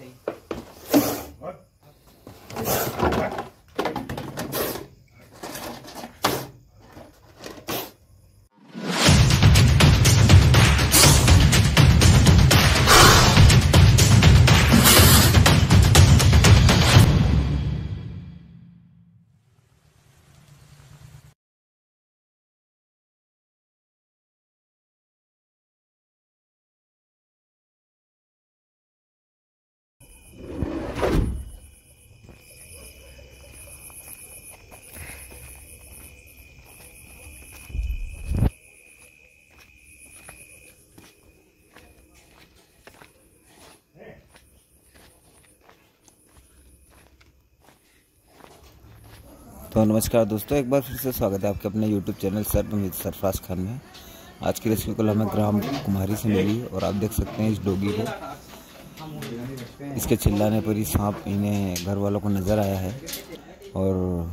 happy. तो नमस्कार दोस्तों, एक बार फिर से स्वागत है आपके अपने YouTube channel sir Amit Sarfaraz Khan में। आज की रेसिपी कल हमें ग्राम कुमारी से मिली और आप देख सकते हैं इस डोगी को। इसके चिल्लाने पर ही सांप इन्हें घर वालों को नज़र आया है और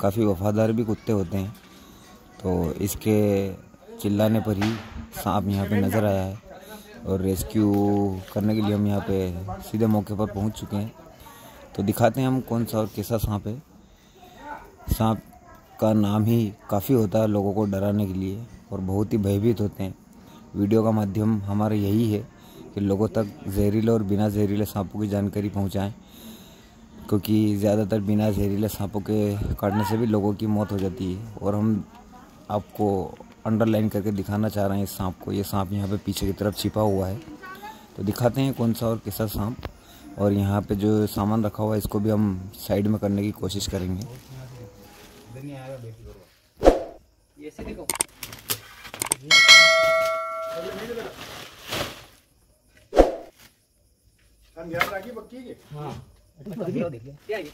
काफ़ी वफादार भी कुत्ते होते हैं। तो इसके चिल्लाने पर ही सांप यहाँ पे नज़र आया है और रेस्क्यू करने के लिए हम यहाँ पे सीधे मौके पर पहुँच चुके हैं। तो दिखाते हैं हम कौन सा और कैसा सांप है। सांप का नाम ही काफ़ी होता है लोगों को डराने के लिए और बहुत ही भयभीत होते हैं। वीडियो का माध्यम हमारा यही है कि लोगों तक जहरीले और बिना जहरीले सांपों की जानकारी पहुंचाएँ, क्योंकि ज़्यादातर बिना जहरीले सांपों के काटने से भी लोगों की मौत हो जाती है। और हम आपको अंडरलाइन करके दिखाना चाह रहे हैं इस सांप को। ये सांप यहाँ पे पीछे की तरफ़ छिपा हुआ है। तो दिखाते हैं कौन सा और कैसा सांप। और यहाँ पे जो सामान रखा हुआ है, इसको भी हम साइड में करने की कोशिश करेंगे। नहीं आएगा बेटी को ये से देखो हम ध्यान रखिए बक्की के हाँ देखिए देखिए क्या है ये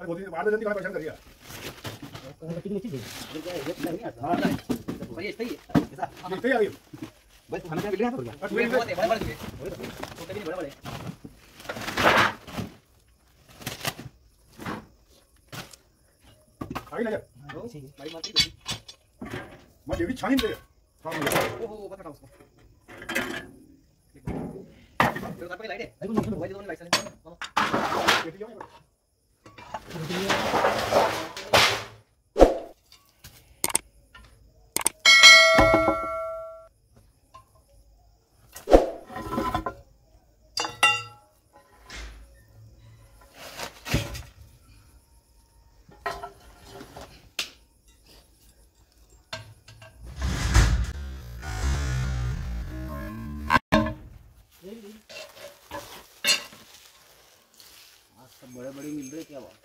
अरे बोलती बाद में जल्दी परेशान करिए बच्चे की नीचे दे क्या है ये नहीं आता हाँ सही है ऐसा देखते ही आ गई बस हमें क्या मिल रहा है थोड़ा बड़े बड़े बड़े बड़े तो कभी बड़े बड़े आई ना जा बड़ी मारती है मैं देवी छानी दे। ओहो बता था उसको। देखो तो पे लाइट है। देखो मोबाइल दोनों लाइट चले बड़े बड़े मिल रहे क्या बात?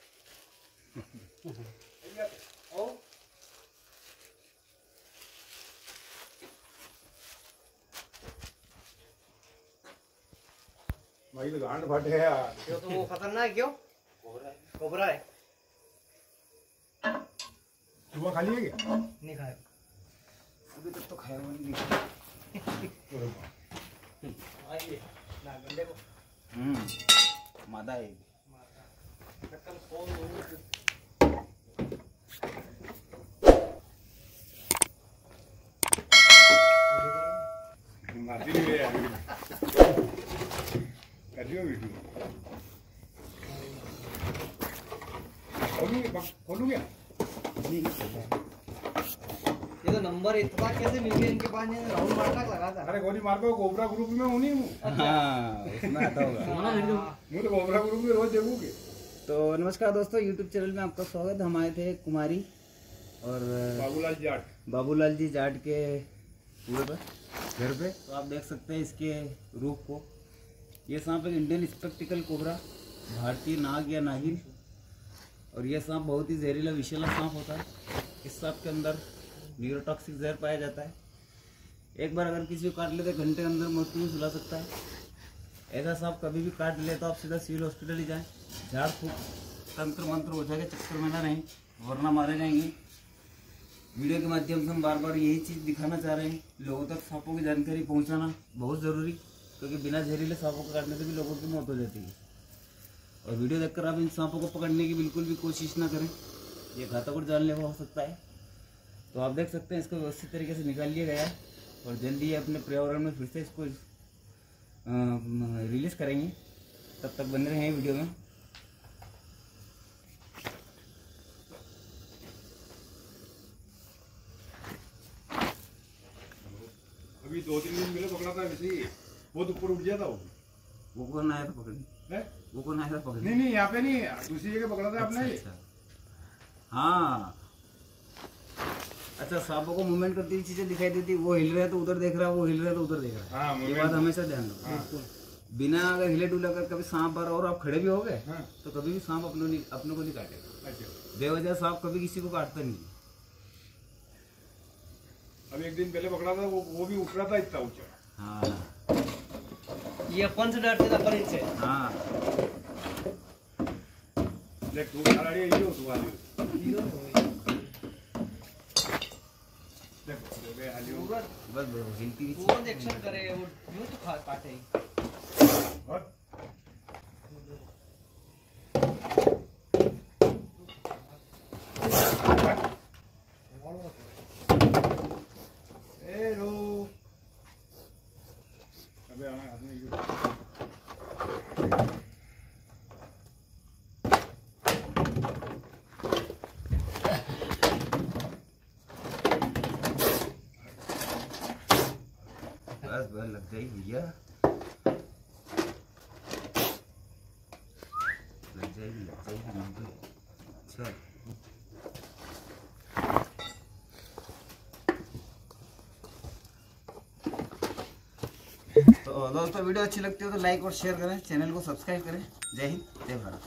भाई तो गांड फट है यार क्यों तो वो खतरनाक क्यों? कोबरा है। सुबह खाली है क्या? नहीं खाया। अभी तक तो खाया नहीं। आइए ना गंदे को। हम्म मादा है। खोलूँगे ये तो नंबर इतना कैसे मिल गया इनके पास? राहुल मार्टक लगा था। अरे गोली मार को कोबरा ग्रुप में हूँ नहीं हूँ। हाँ होगा। मैं तो कोबरा ग्रुप में रोज देखूँगे। तो नमस्कार दोस्तों यूट्यूब चैनल में आपका स्वागत हम आए थे कुमारी और बाबूलाल जाट। बाबूलाल जी जाट के कुएँ पर घर पे। तो आप देख सकते हैं इसके रूप को। ये सांप एक इंडियन स्पेक्टिकल कोबरा भारतीय नाग या नागिन और ये सांप बहुत ही जहरीला विशेला सांप होता है। इस सांप के अंदर न्यूरोटॉक्सिक जहर पाया जाता है। एक बार अगर किसी को काट ले तो घंटे के अंदर मृत्यु में सुला सकता है। ऐसा सांप कभी भी काट ले तो आप सीधा सिविल हॉस्पिटल ही जाएँ। झाड़ फूक तंत्र मंत्र हो जाएगा, चक्कर में ना रहें, वरना मारे जाएँगे। वीडियो के माध्यम से हम बार बार यही चीज़ दिखाना चाह रहे हैं, लोगों तक सांपों की जानकारी पहुंचाना बहुत ज़रूरी, क्योंकि बिना जहरीले सांपों को काटने से भी लोगों की मौत हो जाती है। और वीडियो देखकर आप इन सांपों को पकड़ने की बिल्कुल भी कोशिश ना करें। ये घातक और जानलेवा हो सकता है। तो आप देख सकते हैं, इसको व्यवस्थित तरीके से निकाल लिया गया है और जल्दी अपने पर्यावरण में फिर से इसको रिलीज़ करेंगे। तब तक बने रहें वीडियो में। अभी दो तीन दिन पहले पकड़ा था वैसे ही। बहुत ऊपर उठ गया था वो। वो कौन आया था पकड़ने? है? वो कौन आया था पकड़ने? नहीं नहीं यहाँ पे नहीं दूसरी जगह पकड़ा था आपने। अच्छा, अच्छा। हाँ। अच्छा सांपों को मूवमेंट करती हुई चीज़ें दिखाई देती वो हिल रहा है तो उधर देख रहा है वो हिल रहा है तो उधर देख रहा हाँ। है ये बात हमेशा ध्यान रखो। बिना अगर हिले डुला कर कभी सांप आ रहा और आप खड़े भी हो गए हाँ। तो कभी भी सांप अपने अपने को नहीं काटेगा। अच्छा। बेवजह सांप कभी किसी को काटता नहीं। अभी एक दिन पहले पकड़ा था वो वो भी उठ रहा था इतना ऊँचा। हाँ। ये अपन से डरते था पर इनसे। हाँ। देख तू खिलाड़ी है ये हो तू आली देख देख बे आली बस बस हिलती वो एक्शन करे वो यूँ तो खा काटे ही। और हेलो अबे हमारे हाथ में ये बस बस लग जाएगी भैया लग जाएगी लग जाएगी नंबर चल दोस्तों, वीडियो अच्छी लगती हो तो लाइक और शेयर करें चैनल को सब्सक्राइब करें। जय हिंद, जय भारत।